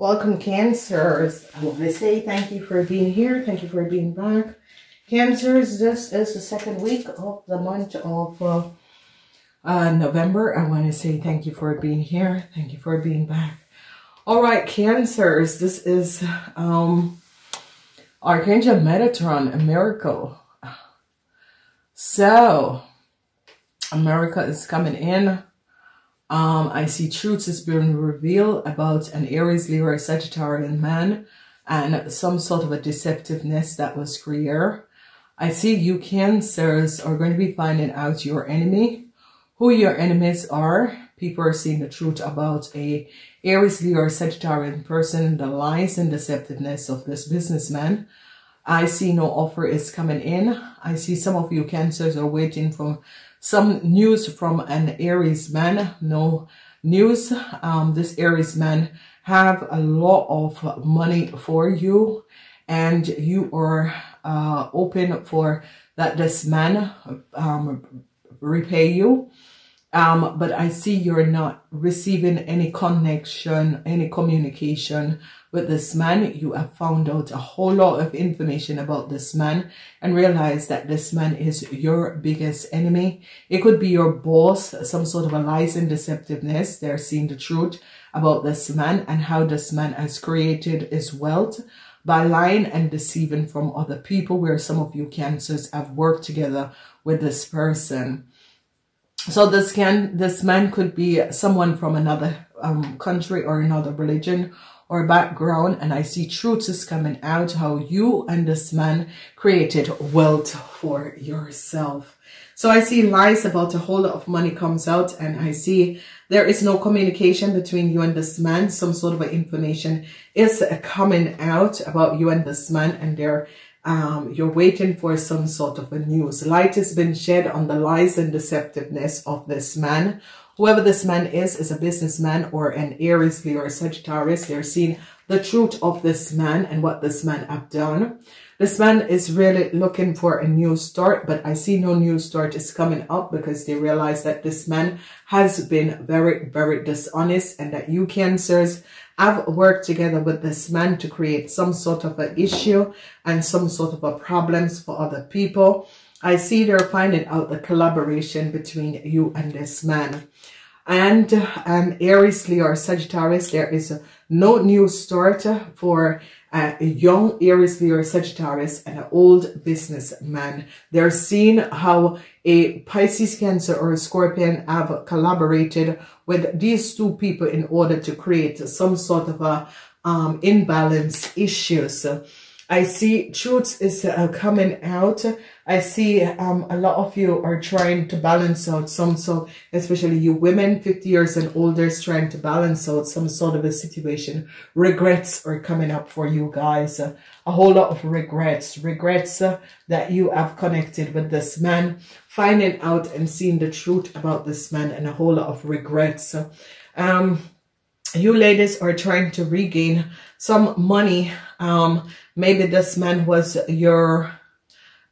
Welcome, Cancers. I want to say thank you for being here. Thank you for being back. Cancers, this is the second week of the month of uh, uh, November. I want to say thank you for being here. Thank you for being back. All right, Cancers, this is um, Archangel Metatron, a miracle. So, America is coming in. Um, I see truths is being revealed about an Aries, Leo, Sagittarian man and some sort of a deceptiveness that was created. I see you cancers are going to be finding out your enemy, who your enemies are. People are seeing the truth about a Aries, Leo, Sagittarian person, the lies and deceptiveness of this businessman. I see no offer is coming in. I see some of you cancers are waiting for some news from an Aries man. No news. Um, this Aries man have a lot of money for you and you are uh, open for that this man um, repay you. Um, but I see you're not receiving any connection, any communication with this man. You have found out a whole lot of information about this man and realize that this man is your biggest enemy. It could be your boss, some sort of a lies and deceptiveness. They're seeing the truth about this man and how this man has created his wealth by lying and deceiving from other people where some of you cancers have worked together with this person. So this can this man could be someone from another um, country or another religion or background and I see truths is coming out how you and this man created wealth for yourself. So I see lies about a whole lot of money comes out and I see there is no communication between you and this man. Some sort of information is coming out about you and this man and they're um, you're waiting for some sort of a news. Light has been shed on the lies and deceptiveness of this man. Whoever this man is, is a businessman or an Aries, Leo, or Sagittarius. They're seeing the truth of this man and what this man have done. This man is really looking for a new start, but I see no new start is coming up because they realize that this man has been very, very dishonest and that you cancers have worked together with this man to create some sort of an issue and some sort of a problems for other people. I see they're finding out the collaboration between you and this man. And um, Aries, Leo, or Sagittarius, there is no new start for a young Aries, Leo, Sagittarius, and an old businessman. They're seeing how a Pisces, Cancer, or a Scorpion have collaborated with these two people in order to create some sort of a um, imbalance issues. I see truth is uh, coming out. I see um, a lot of you are trying to balance out some, so especially you women, 50 years and older, is trying to balance out some sort of a situation. Regrets are coming up for you guys. Uh, a whole lot of regrets. Regrets uh, that you have connected with this man. Finding out and seeing the truth about this man and a whole lot of regrets. Um, you ladies are trying to regain some money. Um, maybe this man was your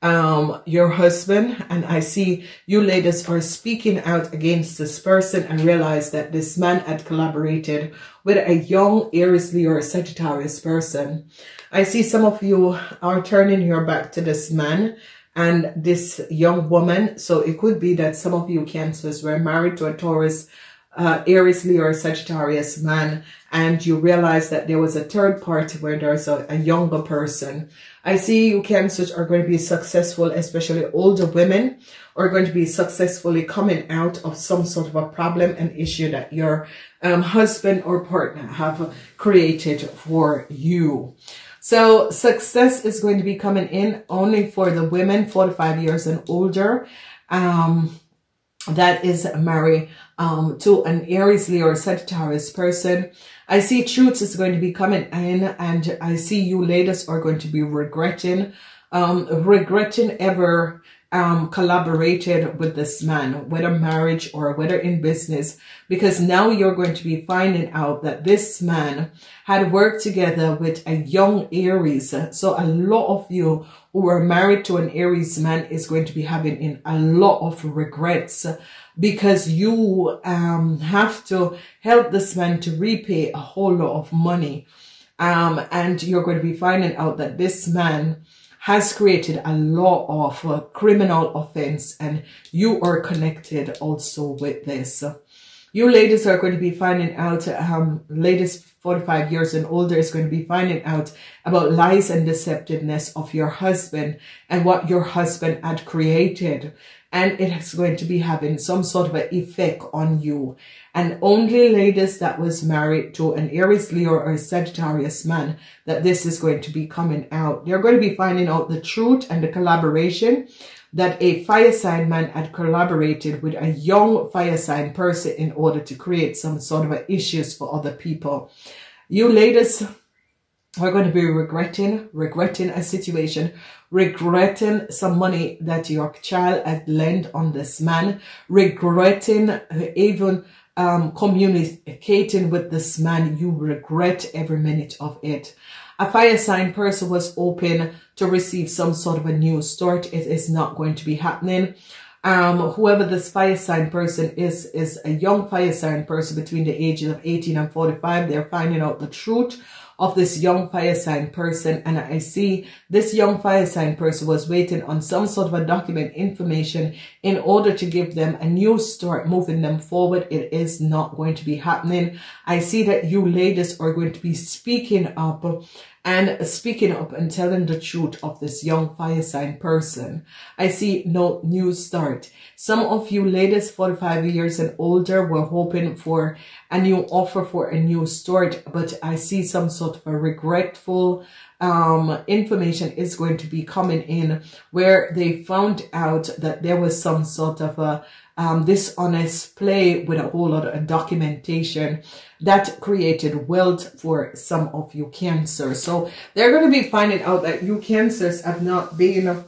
um your husband. And i see you ladies are speaking out against this person. And realize that this man had collaborated with a young aries leo or sagittarius person. I see some of you are turning your back to this man and this young woman. So it could be that some of you cancers were married to a taurus uh, Aries, Leo, or Sagittarius man, and you realize that there was a third party where there's a, a younger person. I see you cancers are going to be successful, especially older women are going to be successfully coming out of some sort of a problem and issue that your um, husband or partner have created for you. So success is going to be coming in only for the women 45 years and older. Um, that is married um, to an Aries, or Sagittarius person. I see truth is going to be coming in and I see you ladies are going to be regretting, um, regretting ever um, collaborated with this man, whether marriage or whether in business, because now you're going to be finding out that this man had worked together with a young Aries. So a lot of you who are married to an Aries man is going to be having in a lot of regrets because you um, have to help this man to repay a whole lot of money Um, and you're going to be finding out that this man has created a law of a criminal offense and you are connected also with this. You ladies are going to be finding out, um, ladies 45 years and older is going to be finding out about lies and deceptiveness of your husband and what your husband had created. And it is going to be having some sort of an effect on you. And only ladies that was married to an Aries, Leo, or a Sagittarius man, that this is going to be coming out. You're going to be finding out the truth and the collaboration that a fire sign man had collaborated with a young fire sign person in order to create some sort of issues for other people. You ladies are going to be regretting, regretting a situation, regretting some money that your child had lent on this man, regretting even um, communicating with this man. You regret every minute of it. A fire sign person was open to receive some sort of a new start. It is not going to be happening. Um, whoever this fire sign person is, is a young fire sign person between the ages of 18 and 45. They're finding out the truth of this young fire sign person. And I see this young fire sign person was waiting on some sort of a document information in order to give them a new start, moving them forward. It is not going to be happening. I see that you ladies are going to be speaking up and speaking up and telling the truth of this young fire sign person. I see no new start. Some of you ladies 45 years and older were hoping for a new offer for a new start, but I see some sort of a regretful um, information is going to be coming in where they found out that there was some sort of a um, dishonest play with a whole lot of documentation that created wealth for some of you cancers. So they're going to be finding out that you cancers have not been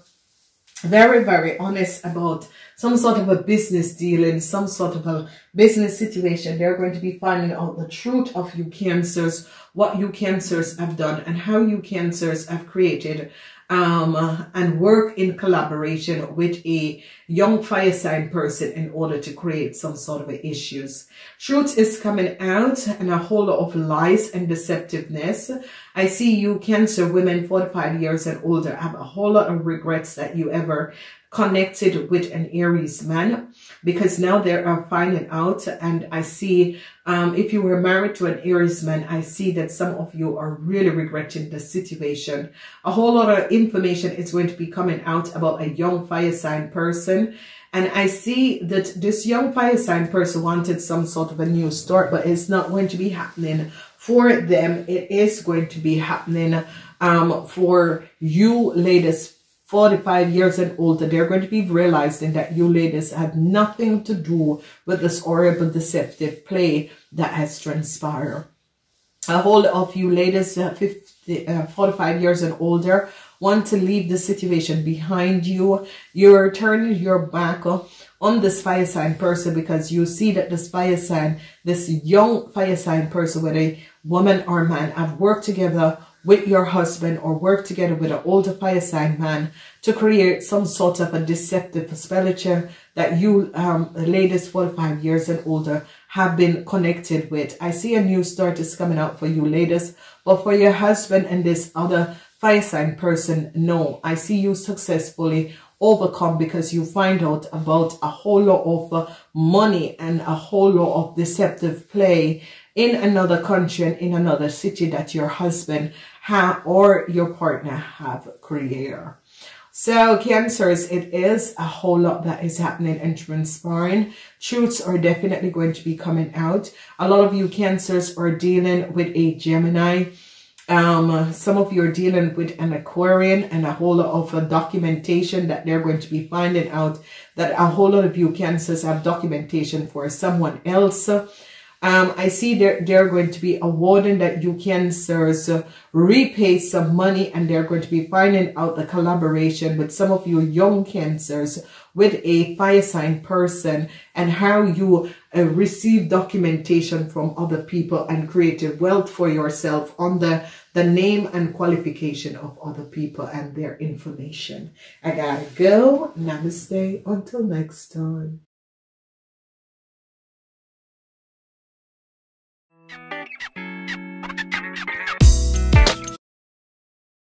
very, very honest about some sort of a business dealing, some sort of a business situation. They're going to be finding out the truth of you cancers, what you cancers have done and how you cancers have created um, and work in collaboration with a young fire sign person in order to create some sort of issues. Truth is coming out and a whole lot of lies and deceptiveness. I see you cancer women 45 years and older have a whole lot of regrets that you ever connected with an Aries man because now they are finding out and I see um, if you were married to an Aries man, I see that some of you are really regretting the situation. A whole lot of information is going to be coming out about a young fire sign person. And I see that this young fire sign person wanted some sort of a new start, but it's not going to be happening for them. It is going to be happening um, for you ladies 45 years and older, they're going to be realizing that you ladies had nothing to do with this horrible deceptive play that has transpired. A whole of you ladies, uh, 50, uh, 45 years and older, want to leave the situation behind you. You're turning your back on this fire sign person because you see that this fire sign, this young fire sign person, whether woman or man, have worked together with your husband or work together with an older fire sign man to create some sort of a deceptive spiritual that you um, ladies 45 years and older have been connected with. I see a new start is coming out for you ladies, but for your husband and this other fire sign person, no. I see you successfully overcome because you find out about a whole lot of uh, money and a whole lot of deceptive play in another country and in another city that your husband have or your partner have created. So cancers, it is a whole lot that is happening and transpiring. Truths are definitely going to be coming out. A lot of you cancers are dealing with a Gemini. Um, some of you are dealing with an Aquarian and a whole lot of uh, documentation that they're going to be finding out that a whole lot of you cancers have documentation for someone else. Um, I see they're, they're going to be awarding that you can uh, repay some money and they're going to be finding out the collaboration with some of you young cancers with a fire sign person and how you uh, receive documentation from other people and create wealth for yourself on the, the name and qualification of other people and their information. I gotta go. Namaste. Until next time.